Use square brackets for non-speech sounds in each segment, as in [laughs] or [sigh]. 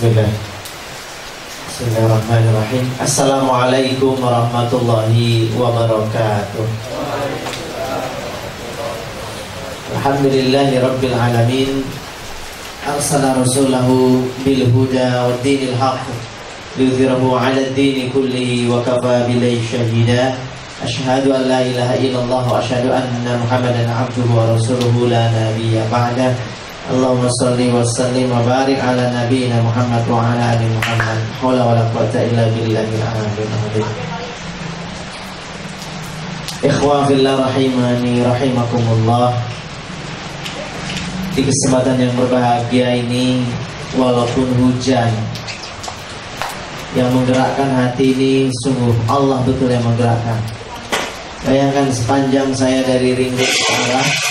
بسم الله. بسم الله الرحمن الرحيم. السلام عليكم ورحمة الله وبركاته. الحمد لله رب العالمين. أرسل رسوله بالهدى والدين الحق ليظهره على الدين كله وكفى بالله شهيدا. أشهد أن لا إله إلا الله وأشهد أن محمدا عبده ورسوله. لا نبي بعده. Allahumma salli wa sallim wa barik ala nabiyyina Muhammad wa ala ali Muhammad. Hawla wa la quwata illa billahi al-azim. Ikhwan fillah rahimani rahimakumullah. Di kesempatan yang berbahagia ini walaupun hujan yang menggerakkan hati ini sungguh Allah betul yang menggerakkan. Bayangkan sepanjang saya dari Ringgit Utara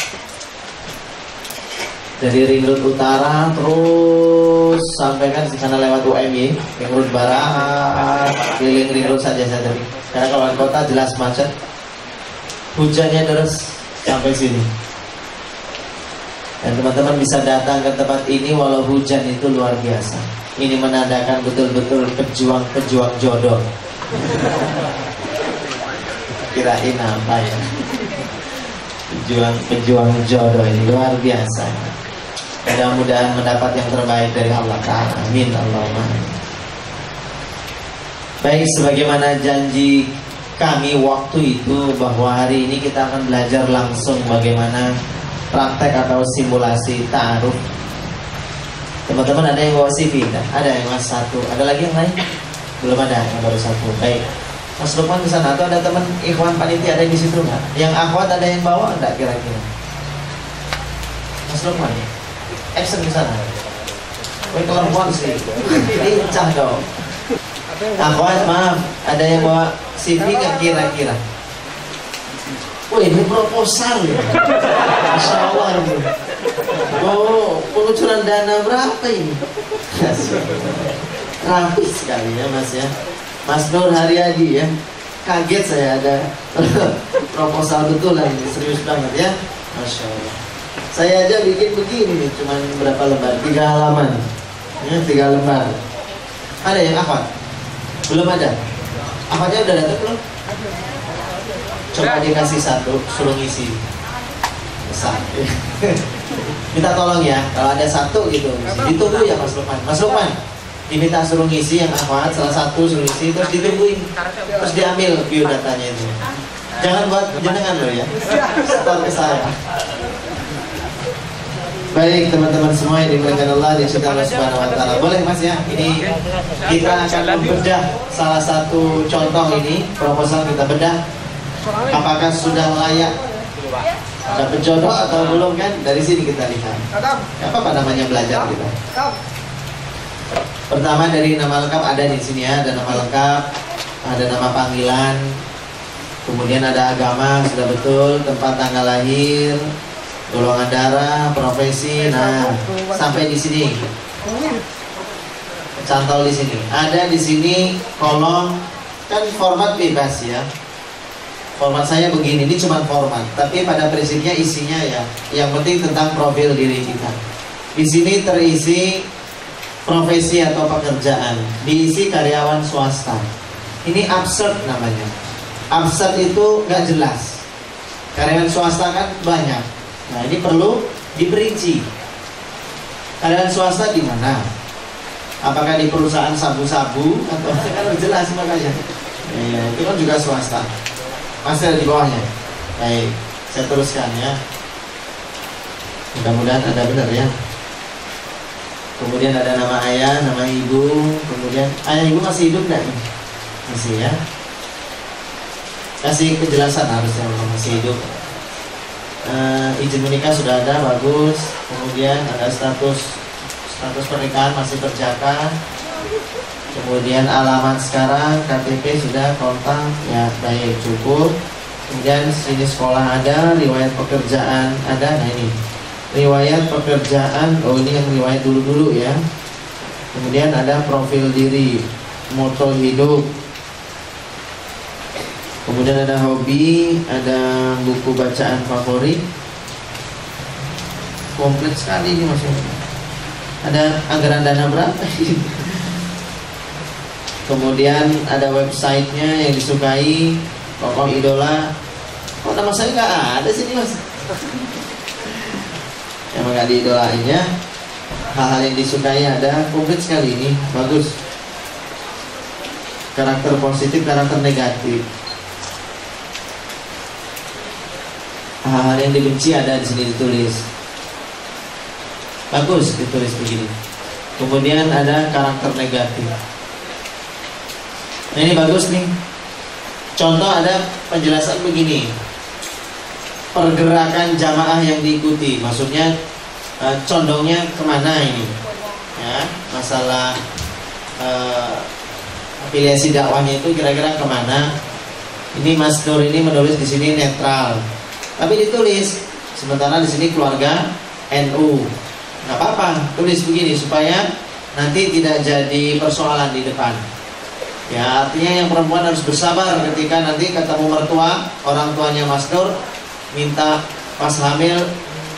dari Ring Road Utara terus sampai kan sana lewat UMY Ring Road Barat keliling Ring Road saja. Tadi karena kawan kota jelas macet hujannya terus sampai sini. Dan teman-teman bisa datang ke tempat ini walau hujan itu luar biasa. Ini menandakan betul-betul pejuang-pejuang jodoh. Kirain apa ya? Pejuang-pejuang jodoh ini luar biasa Mudah-mudahan mendapat yang terbaik dari Allah Ta'ala Amin Allahumma Baik sebagaimana janji kami waktu itu bahwa hari ini kita akan belajar langsung bagaimana praktek atau simulasi ta'aruf Teman-teman ada yang bawa CV? Ada yang mas satu Ada lagi yang lain? Belum ada yang baru satu Baik Mas Lukman ke sana atau ada teman ikhwan panitia ada di situ nggak? Yang akhwat ada yang bawa enggak kira-kira? Mas Lukman ya? Action di sana. Kelompok sih. Lincah dong. Akhwat maaf, ada yang bawa CV nggak kira-kira? Wah ini proposal ya. Masya Allah. Oh, pengucuran dana berapa ini? Rapi sekali ya mas ya. Mas Nur Haryadi ya. Kaget saya ada [laughs] proposal betulan ini, serius banget ya. Masya Allah. Saya aja bikin begini nih, cuman berapa lembar? Tiga halaman. Ya, tiga lembar. Ada yang apa? Belum ada. Apanya udah datang belum? Coba dikasih satu, suruh ngisi. Besar. [laughs] Minta tolong ya, kalau ada satu gitu, ditunggu ya Mas Lukman. Mas Lukman, diminta suruh ngisi yang apa? Salah satu suruh ngisi, terus ditungguin, terus diambil biodatanya itu. Jangan buat jenengan loh ya, setor ke saya. Baik teman-teman semua yang dimuliakan Allah di Allah Subhanahu wa taala. Boleh Mas ya. Ini kita akan membedah salah satu contoh ini, proposal kita bedah. Apakah sudah layak dapat jodoh atau belum kan? Dari sini kita lihat. Apa apa namanya belajar kita? Pertama dari nama lengkap ada di sini ya, ada nama lengkap, ada nama panggilan, kemudian ada agama sudah betul, tempat tanggal lahir, golongan darah, profesi. Nah, sampai di sini. Cantol di sini. Ada di sini kolom kan format bebas ya. Format saya begini, ini cuma format, tapi pada prinsipnya isinya ya, yang penting tentang profil diri kita. Di sini terisi profesi atau pekerjaan, diisi karyawan swasta. Ini absurd namanya. Absurd itu nggak jelas. Karyawan swasta kan banyak, Nah ini perlu diperinci. Kalian swasta di mana? Apakah di perusahaan sabu-sabu atau [laughs] kan jelas makanya? Ya, itu kan juga swasta. Masih ada di bawahnya. Baik, saya teruskan ya. Mudah-mudahan ada benar ya. Kemudian ada nama ayah, nama ibu, kemudian ayah ibu masih hidup nggak Masih ya. Kasih kejelasan harusnya masih hidup uh, izin menikah sudah ada bagus. Kemudian ada status status pernikahan masih berjaka kemudian alamat sekarang KTP sudah kontak ya baik cukup. Kemudian sini sekolah ada riwayat pekerjaan ada. Nah ini riwayat pekerjaan oh ini yang riwayat dulu dulu ya. Kemudian ada profil diri moto hidup Kemudian ada hobi, ada buku bacaan favorit. Komplit sekali ini maksudnya. ada anggaran dana berapa kemudian ada websitenya yang disukai tokoh idola. Oh nama saya nggak ada sini mas? Emang nggak diidolainnya. Hal-hal yang disukai ada komplit sekali ini. Bagus. Karakter positif karakter negatif hal-hal yang dibenci ada di sini ditulis. Bagus ditulis begini. Kemudian ada karakter negatif. Nah ini bagus nih. Contoh ada penjelasan begini. Pergerakan jamaah yang diikuti. Maksudnya uh, condongnya ke mana ini? Ya masalah uh, afiliasi dakwahnya itu kira-kira ke mana? Ini Mas Nur ini menulis di sini netral tapi ditulis sementara di sini keluarga NU nggak apa-apa tulis begini supaya nanti tidak jadi persoalan di depan ya artinya yang perempuan harus bersabar ketika nanti ketemu mertua orang tuanya Mas Nur minta pas hamil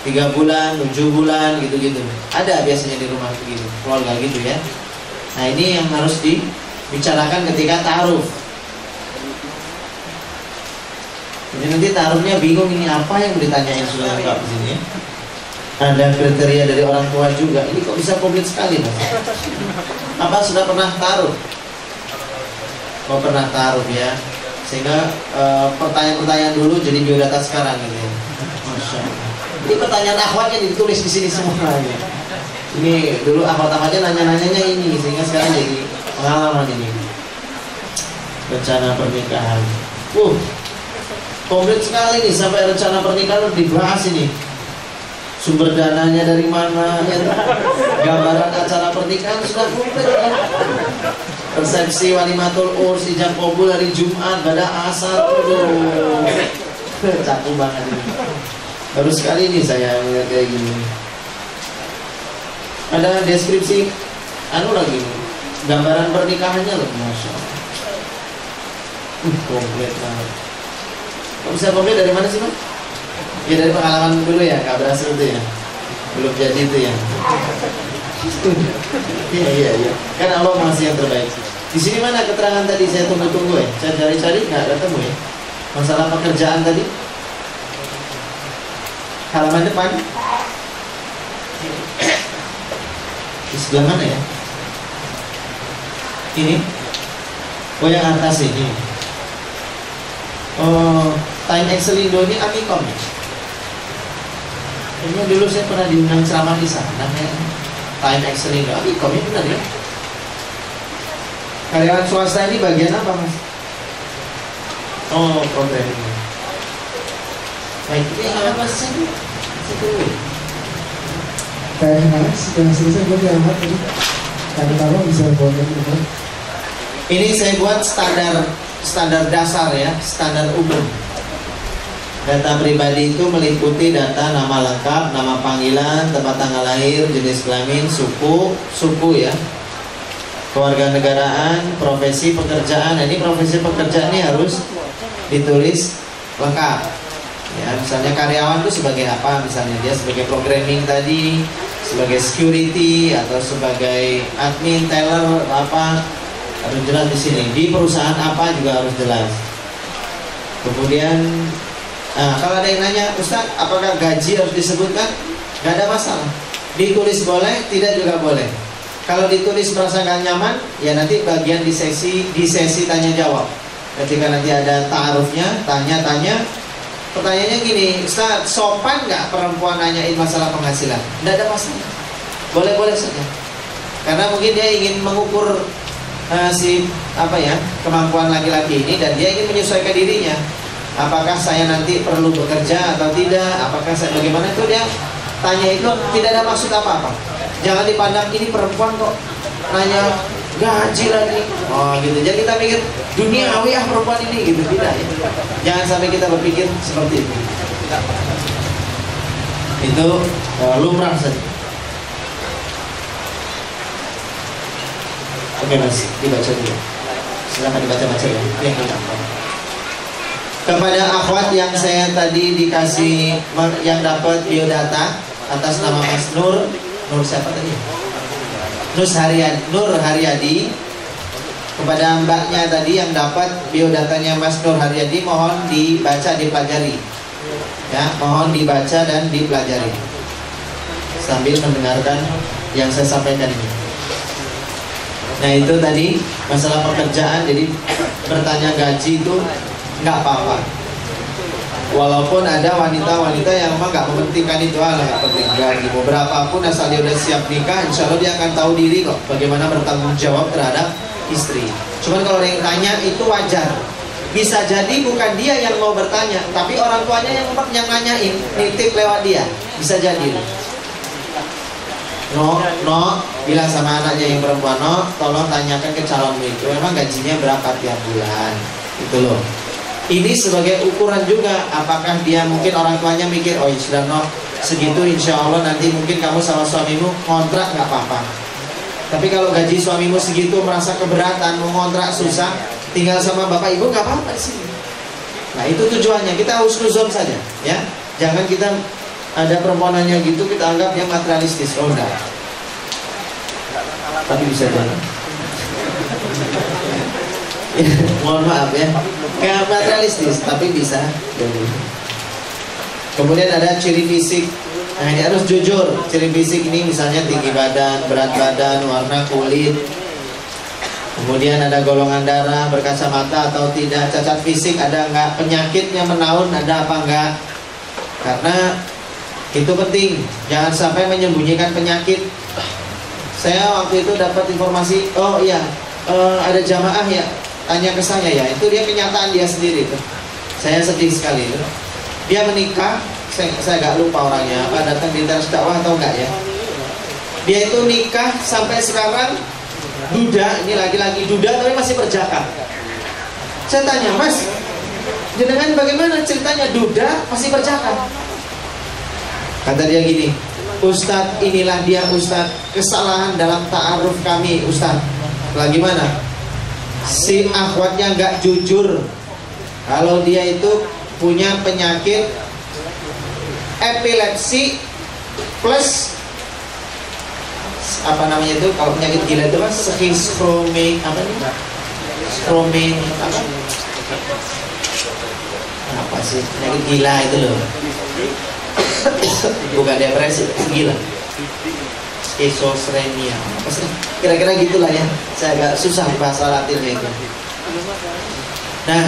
tiga bulan, tujuh bulan gitu-gitu. Ada biasanya di rumah begitu, keluarga gitu ya. Nah ini yang harus dibicarakan ketika taruh. Jadi nanti taruhnya bingung ini apa yang ditanyain sudah di sini. Ada kriteria dari orang tua juga. Ini kok bisa komplit sekali mas? Apa sudah pernah taruh? Kok pernah taruh ya? Sehingga eh, pertanyaan-pertanyaan dulu jadi biodata sekarang ya. Masya Allah. Ini pertanyaan akhwatnya ditulis di sini semua ya. Ini dulu akhwat-akhwatnya nanya-nanyanya ini sehingga sekarang jadi pengalaman ini. Rencana pernikahan. Uh, komplit sekali nih sampai rencana pernikahan dibahas ini. Sumber dananya dari mana? Ya, gambaran acara pernikahan sudah komplit ya? Resepsi walimatul urs ijab kabul hari Jumat pada asar. Cakup banget ini. Baru sekali ini saya melihat kayak gini. Ada deskripsi anu lagi gambaran pernikahannya loh masya Allah. Uh, komplit banget bisa komplit dari mana sih mas? ya dari pengalaman dulu ya nggak berhasil itu ya belum jadi itu ya Iya iya iya. Kan Allah masih yang terbaik. Di sini mana keterangan tadi saya tunggu-tunggu ya? Saya cari-cari nggak ketemu ya. Masalah pekerjaan tadi. Halaman depan. Di sebelah mana ya? Ini. Oh yang atas ini. Oh, Time Excelindo ini Amikom ya? Ini dulu saya pernah diundang ceramah di sana ya. Time Excel ini Amikom ya benar ya? Karyawan swasta ini bagian apa mas? Oh program ini. Baik, ini apa? Saya tunggu. Kayak sudah selesai ya Ahmad tadi? Kami tahu bisa buat ini Ini saya buat standar standar dasar ya, standar umum. Data pribadi itu meliputi data nama lengkap, nama panggilan, tempat tanggal lahir, jenis kelamin, suku, suku ya, keluarga negaraan, profesi pekerjaan. Nah, ini profesi pekerjaan ini harus ditulis lengkap. Ya, misalnya karyawan itu sebagai apa? Misalnya dia sebagai programming tadi, sebagai security atau sebagai admin, teller apa harus jelas di sini. Di perusahaan apa juga harus jelas. Kemudian Nah, kalau ada yang nanya, Ustaz, apakah gaji harus disebutkan? Gak ada masalah. Ditulis boleh, tidak juga boleh. Kalau ditulis merasa gak nyaman, ya nanti bagian di sesi di sesi tanya jawab. Ketika nanti ada taarufnya, tanya-tanya, pertanyaannya gini, Ustaz, sopan nggak perempuan nanyain masalah penghasilan? Tidak ada masalah. Boleh-boleh saja. Karena mungkin dia ingin mengukur uh, si apa ya kemampuan laki-laki ini dan dia ingin menyesuaikan dirinya. Apakah saya nanti perlu bekerja atau tidak? Apakah saya bagaimana? Itu dia tanya itu tidak ada maksud apa-apa. Jangan dipandang ini perempuan kok nanya gaji lagi. Oh gitu. Jadi kita mikir dunia ah perempuan ini gitu. Tidak ya. Jangan sampai kita berpikir seperti itu. Itu uh, lumrah saja oke mas. Dibaca dulu. Silahkan dibaca-baca ya. Yang kepada akhwat yang saya tadi dikasih yang dapat biodata atas nama Mas Nur. Nur siapa tadi? Nus Haryadi, Nur Haryadi. Kepada mbaknya tadi yang dapat biodatanya Mas Nur Haryadi mohon dibaca dipelajari. Ya mohon dibaca dan dipelajari. Sambil mendengarkan yang saya sampaikan ini nah itu tadi masalah pekerjaan jadi bertanya gaji itu nggak apa-apa Walaupun ada wanita-wanita yang memang nggak mementingkan itu hal nggak penting gaji beberapa pun asal dia udah siap nikah, insya Allah dia akan tahu diri kok bagaimana bertanggung jawab terhadap istri. Cuman kalau yang tanya itu wajar. Bisa jadi bukan dia yang mau bertanya, tapi orang tuanya yang yang nanyain, nitip lewat dia. Bisa jadi. No, no, bilang sama anaknya yang perempuan, no, tolong tanyakan ke calonmu itu, memang gajinya berapa tiap bulan, itu loh. Ini sebagai ukuran juga apakah dia mungkin orang tuanya mikir oh ya sudah no segitu insya Allah nanti mungkin kamu sama suamimu kontrak nggak apa-apa. Tapi kalau gaji suamimu segitu merasa keberatan mau kontrak susah tinggal sama bapak ibu nggak apa-apa sih. Nah itu tujuannya kita harus saja ya. Jangan kita ada perempuannya gitu kita anggap dia materialistis. Oh enggak. Tapi bisa jalan. [laughs] mohon maaf ya. Kayak materialistis tapi bisa kemudian ada ciri fisik. Nah ini harus jujur. Ciri fisik ini misalnya tinggi badan berat badan warna kulit. Kemudian ada golongan darah berkacamata atau tidak. Cacat fisik ada enggak? Penyakitnya menaun ada apa enggak? Karena itu penting. Jangan sampai menyembunyikan penyakit. Saya waktu itu dapat informasi oh iya uh, ada jamaah ya tanya ke saya ya. Itu dia kenyataan dia sendiri tuh saya sedih sekali tuh. dia menikah saya, saya gak lupa orangnya apa datang di teras dakwah atau enggak ya. Dia itu nikah sampai sekarang duda ini lagi-lagi duda tapi masih berjaka saya tanya mas jenengan bagaimana ceritanya duda masih berjaka kata dia gini Ustadz inilah dia Ustadz. Kesalahan dalam ta'aruf kami Ustadz. Lagi mana si akhwatnya nggak jujur. Kalau dia itu punya penyakit epilepsi plus apa namanya itu? Kalau penyakit gila itu kan schizophrenia apa nih schizophrenia apa? Apa sih? Penyakit gila itu loh bukan depresi gila. Sih? Kira-kira gitulah ya. Saya agak susah bahasa latinnya itu. Nah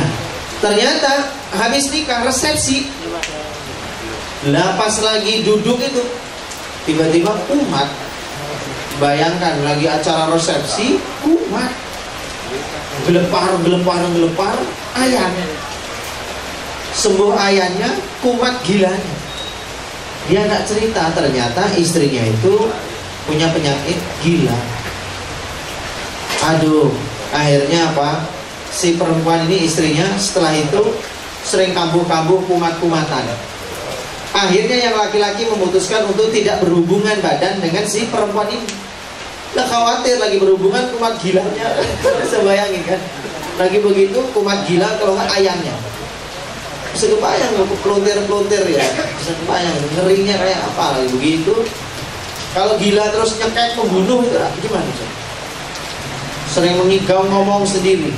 ternyata habis nikah resepsi. Lah pas lagi duduk itu tiba-tiba umat bayangkan lagi acara resepsi umat gelepar gelepar gelepar ayan sembuh ayahnya kumat gilanya dia nggak cerita ternyata istrinya itu punya penyakit gila. Aduh, akhirnya apa? Si perempuan ini istrinya setelah itu sering kambuh-kambuh kumat-kumatan. Akhirnya yang laki-laki memutuskan untuk tidak berhubungan badan dengan si perempuan ini. Nah khawatir lagi berhubungan kumat gilanya. [laughs] Bisa bayangin kan? Lagi begitu kumat gila kalau nggak ayamnya. Bisa kebayang peluntir-peluntir ya. Bisa kebayang ngerinya kayak apa lagi begitu kalau gila terus nyekek membunuh itu gimana sih? Sering mengigau ngomong sendiri.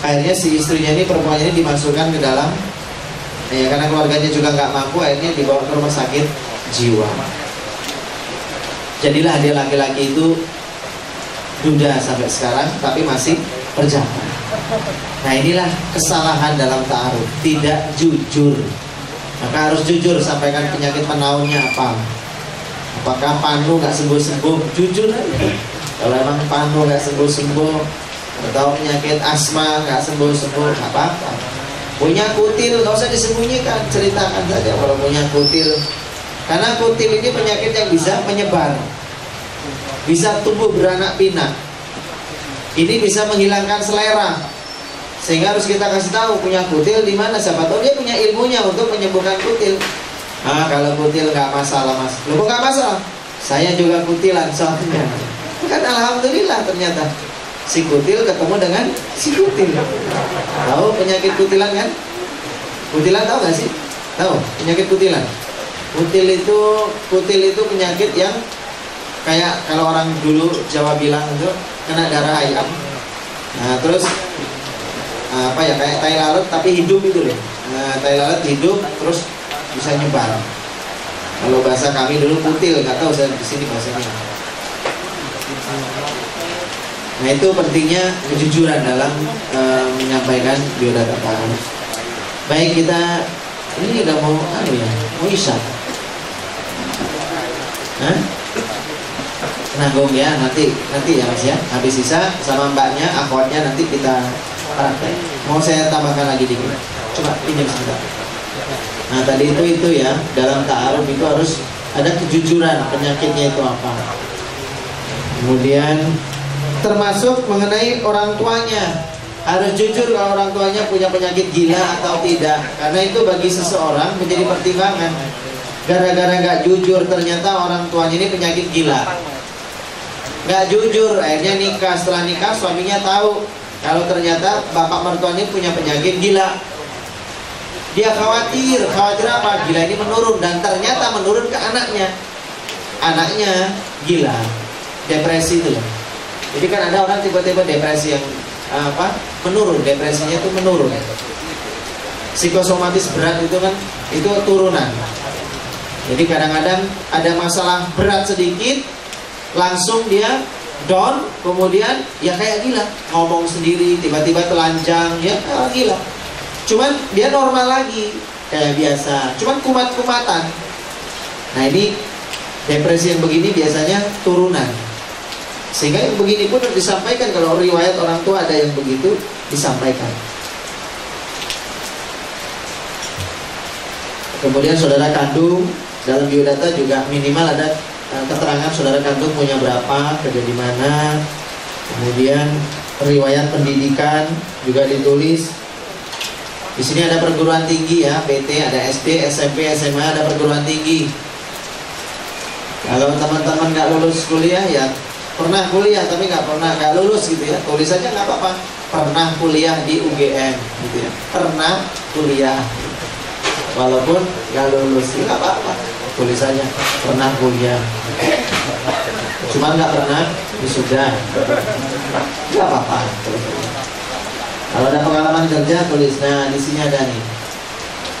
Akhirnya si istrinya ini perempuan ini dimasukkan ke dalam ya karena keluarganya juga nggak mampu akhirnya dibawa ke rumah sakit jiwa. Jadilah dia laki-laki itu duda sampai sekarang tapi masih berjalan. Nah inilah kesalahan dalam ta'aruf. Tidak jujur. Maka harus jujur sampaikan penyakit penaunnya apa. Apakah panu nggak sembuh-sembuh? Jujur aja. Kalau emang panu nggak sembuh-sembuh atau penyakit asma nggak sembuh-sembuh apa-apa. Punya kutil nggak usah disembunyikan. Ceritakan saja kalau punya kutil. Karena kutil ini penyakit yang bisa menyebar. Bisa tumbuh beranak pinak. Ini bisa menghilangkan selera sehingga harus kita kasih tahu punya kutil di mana siapa tahu dia punya ilmunya untuk menyembuhkan kutil Ah kalau kutil nggak masalah mas. Lu nggak masalah? Saya juga kutilan soalnya. Kan alhamdulillah ternyata si kutil ketemu dengan si kutil. Tahu penyakit kutilan kan? Kutilan tahu nggak sih? Tahu penyakit kutilan? Kutil itu kutil itu penyakit yang kayak kalau orang dulu Jawa bilang itu kena darah ayam nah terus apa ya kayak tai lalat tapi hidup itu loh. Nah, tai lalat hidup terus bisa nyebar. Kalau bahasa kami dulu kutil nggak tahu saya di sini bahasanya. Nah itu pentingnya kejujuran dalam uh, menyampaikan biodata taaruf baik kita ini udah mau anu ya mau isya Hah? nanggung ya nanti nanti ya mas ya. Habis sisa sama mbaknya akhwatnya nanti kita praktek mau saya tambahkan lagi dikit? Coba pinjam sebentar. Nah tadi itu itu ya dalam ta'aruf itu harus ada kejujuran penyakitnya itu apa. Kemudian termasuk mengenai orang tuanya. Harus jujur kalau orang tuanya punya penyakit gila atau tidak. Karena itu bagi seseorang menjadi pertimbangan. Gara-gara nggak jujur ternyata orang tuanya ini penyakit gila. Nggak jujur akhirnya nikah. Setelah nikah suaminya tahu kalau ternyata bapak mertuanya punya penyakit gila. Dia khawatir khawatir apa? Gila ini menurun. Dan ternyata menurun ke anaknya. Anaknya gila. Depresi itu jadi kan ada orang tiba-tiba depresi yang apa? Menurun. Depresinya itu menurun. Psikosomatis berat itu kan itu turunan. Jadi kadang-kadang ada masalah berat sedikit langsung dia down kemudian ya kayak gila ngomong sendiri tiba-tiba telanjang ya kayak gila. Cuman dia normal lagi kayak biasa. Cuman kumat-kumatan. Nah ini depresi yang begini biasanya turunan. Sehingga yang begini pun disampaikan. Kalau riwayat orang tua ada yang begitu disampaikan. Kemudian saudara kandung dalam biodata juga minimal ada keterangan saudara kandung punya berapa, kerja di mana, kemudian riwayat pendidikan juga ditulis. Di sini ada perguruan tinggi ya, PT, ada SD, SMP, SMA, ada perguruan tinggi. Kalau teman-teman nggak lulus kuliah ya pernah kuliah tapi nggak pernah nggak lulus gitu ya, tulis aja nggak apa-apa. Pernah kuliah di UGM gitu ya, pernah kuliah walaupun nggak lulus nggak apa-apa tulisannya pernah kuliah. Cuma nggak pernah? Wisuda nggak apa-apa. Kalau ada pengalaman kerja tulis. Nah di sini ada nih.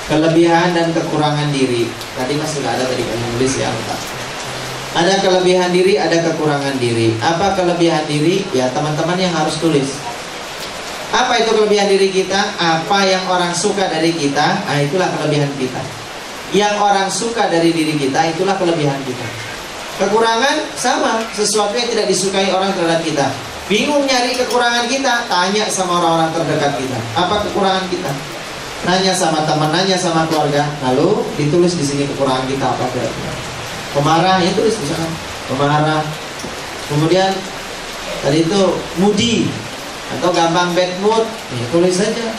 Kelebihan dan kekurangan diri. Tadi masih nggak ada tadi kan nulis ya Pak. Ada kelebihan diri ada kekurangan diri. Apa kelebihan diri? Ya teman-teman yang harus tulis. Apa itu kelebihan diri kita? Apa yang orang suka dari kita? Nah itulah kelebihan kita yang orang suka dari diri kita itulah kelebihan kita. Kekurangan sama, sesuatu yang tidak disukai orang terhadap kita. Bingung nyari kekurangan kita, tanya sama orang-orang terdekat kita. Apa kekurangan kita? Nanya sama teman, nanya sama keluarga, lalu ditulis di sini kekurangan kita apa kira-kira. Pemarah, ya tulis di sana. Pemarah. Kemudian tadi itu moody atau gampang bad mood, ya, tulis saja.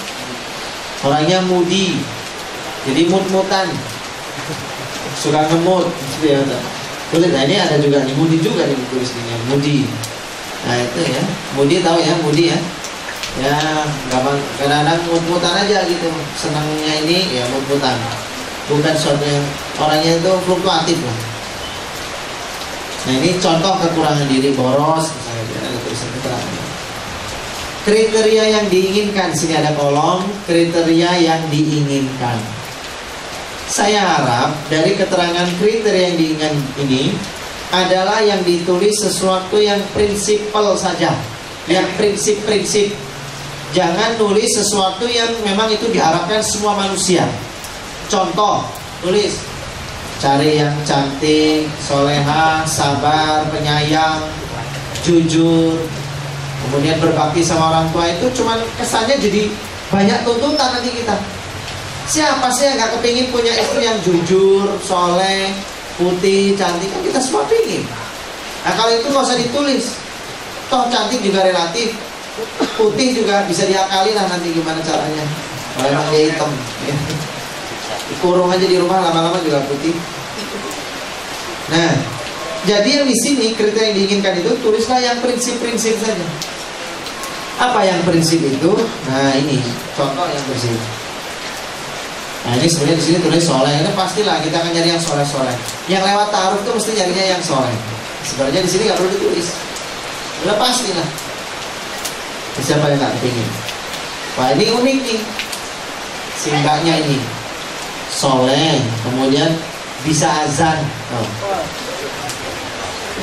Orangnya moody, jadi mood-mutan suka ngemut gitu ya tulis nah ini ada juga nih Mudi juga nih tulis ini Mudi. Nah itu ya. Mudi tahu ya Mudi ya. Ya gampang kadang-kadang mut-mutan aja gitu senangnya ini ya mut-mutan. Bukan sesuatu yang orangnya itu fluktuatif lah. Nah ini contoh kekurangan diri boros misalnya ada tulisan keterangan kriteria yang diinginkan sini ada kolom kriteria yang diinginkan saya harap dari keterangan kriteria yang diingat ini adalah yang ditulis sesuatu yang prinsipal saja, yang prinsip-prinsip. Jangan nulis sesuatu yang memang itu diharapkan semua manusia. Contoh, tulis cari yang cantik, soleha, sabar, penyayang, jujur, kemudian berbakti sama orang tua itu cuman kesannya jadi banyak tuntutan nanti kita. Siapa sih yang gak kepingin punya istri yang jujur, soleh, putih, cantik? Kan kita semua pingin. Nah kalau itu gak usah ditulis. Toh cantik juga relatif. Putih juga bisa diakali lah nanti gimana caranya. Kalau emang dia hitam. Ya. Kurung aja di rumah lama-lama juga putih. Nah, jadi yang di sini kriteria yang diinginkan itu tulislah yang prinsip-prinsip saja. Apa yang prinsip itu? Nah ini contoh yang prinsip. Nah ini sebenarnya di sini tulis soleh. Ini pastilah kita akan nyari yang soleh soleh. Yang lewat taruh itu mesti nyarinya yang soleh. sebenarnya di sini nggak perlu ditulis. Udah pasti lah. Siapa yang nggak kepingin? Wah ini unik nih. Singkatnya ini. Soleh. Kemudian bisa azan. Oh.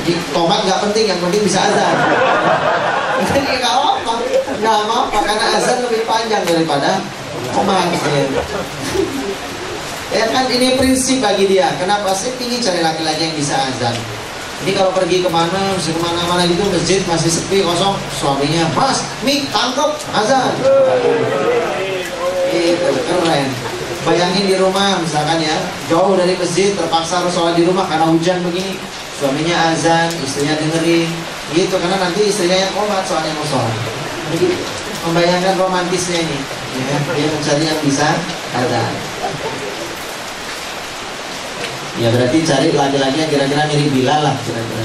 jadi tomat nggak penting yang penting bisa azan jadi nggak apa nggak apa karena azan lebih panjang daripada tomat ya kan ini prinsip bagi dia kenapa sih ingin cari laki-laki yang bisa azan ini kalau pergi ke mana, bisa ke mana-mana gitu masjid masih sepi kosong, suaminya, Mas, mik tangkap azan. Itu keren. Bayangin di rumah misalkan ya, jauh dari masjid, terpaksa harus sholat di rumah karena hujan begini. Suaminya azan, istrinya dengerin, gitu karena nanti istrinya yang komat soalnya mau sholat. Begitu. Membayangkan romantisnya ini, ya, dia mencari yang bisa azan. Ya berarti cari laki-laki yang kira-kira mirip Bilal lah kira-kira.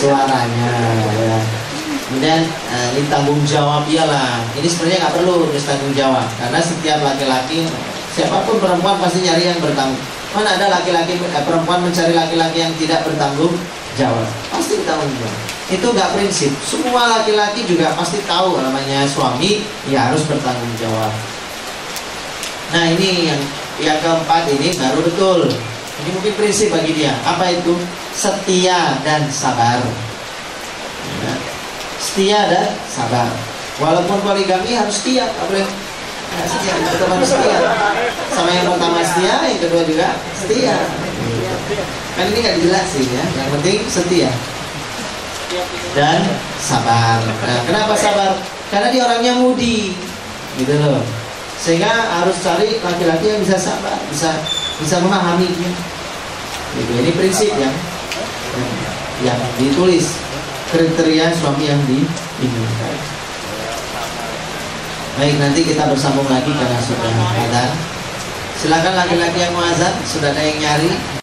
Suaranya ya. Kemudian eh, ini tanggung jawab iyalah. Ini sebenarnya nggak perlu nulis tanggung jawab karena setiap laki-laki siapa pun perempuan pasti nyari yang bertanggung. Mana ada laki-laki eh, perempuan mencari laki-laki yang tidak bertanggung jawab? Pasti bertanggung jawab. Itu nggak prinsip. Semua laki-laki juga pasti tahu namanya suami ya harus bertanggung jawab. Nah ini yang yang keempat ini baru betul ini mungkin prinsip bagi dia apa itu setia dan sabar ya. setia dan sabar walaupun poligami harus setia boleh ya, setia teman setia sama yang pertama setia yang kedua juga setia kan ini nggak jelas sih ya. Yang penting setia. Dan sabar. Nah, kenapa sabar? Karena dia orangnya mudi. Gitu loh. Sehingga harus cari laki-laki yang bisa sabar bisa bisa memahami. Gitu. Ini prinsip yang yang, ditulis. Kriteria suami yang diinginkan baik nanti kita bersambung lagi karena sudah ada. Silakan laki-laki yang mau azan sudah ada yang nyari